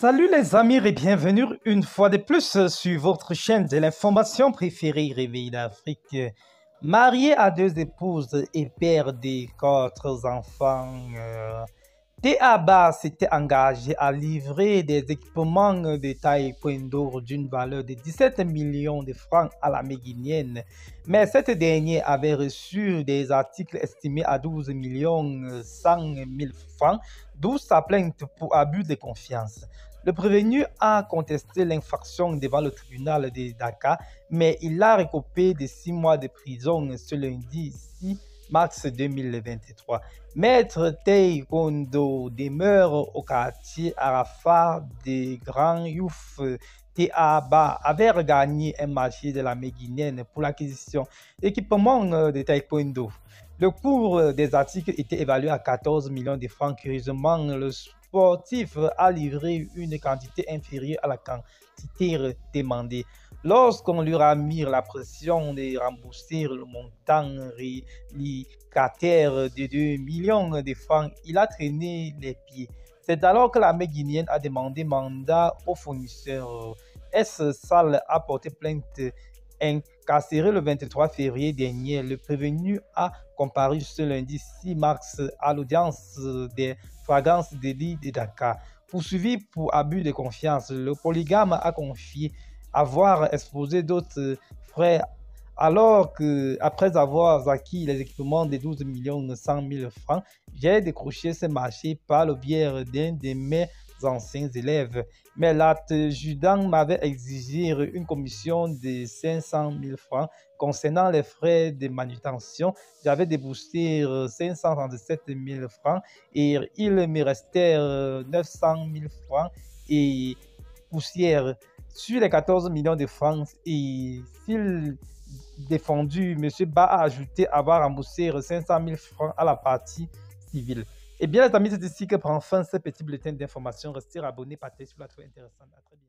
Salut les amis et bienvenue une fois de plus sur votre chaîne de l'information préférée Réveil d'Afrique. Marié à deux épouses et père de quatre enfants, euh, Teaba s'était engagé à livrer des équipements de taekwondo d'une valeur de 17 millions de francs à la Méguinienne, mais cette dernière avait reçu des articles estimés à 12 millions 100 000 francs, d'où sa plainte pour abus de confiance. Le prévenu a contesté l'infraction devant le tribunal de Dakar, mais il a récopé de six mois de prison ce lundi 6 mars 2023. Maître Taekwondo demeure au quartier Arafat de Grand Youf. Teaba avait regagné un marché de la Méguinienne pour l'acquisition d'équipements de taekwondo. Le cours des articles était évalué à 14 millions de francs. Curieusement, le sportif a livré une quantité inférieure à la quantité demandée. Lorsqu'on lui a mis la pression de rembourser le montant reliquataire de 2 millions de francs, il a traîné les pieds. C'est alors que l'armée guinéenne a demandé mandat au fournisseur. S. Sal a porté plainte? Incarcéré le 23 février dernier. Le prévenu a comparu ce lundi 6 mars à l'audience des flagrances délit de Dakar. Poursuivi pour abus de confiance, le polygame a confié avoir exposé d'autres frais alors que, après avoir acquis les équipements de 12 millions 100 000 francs, j'ai décroché ce marché par le biais d'un de mes anciens élèves. Mais l'adjudant m'avait exigé une commission de 500 000 francs concernant les frais de manutention. J'avais déboursé 537 000 francs et il me restait 900 000 francs et poussière sur les 14 millions de francs et s'il défendu, M. Ba a ajouté avoir remboursé 500 000 francs à la partie civile. Eh bien, les amis, c'est ici que prend fin ce petit bulletin d'information. Restez abonnés, partagez sur la très intéressante. À.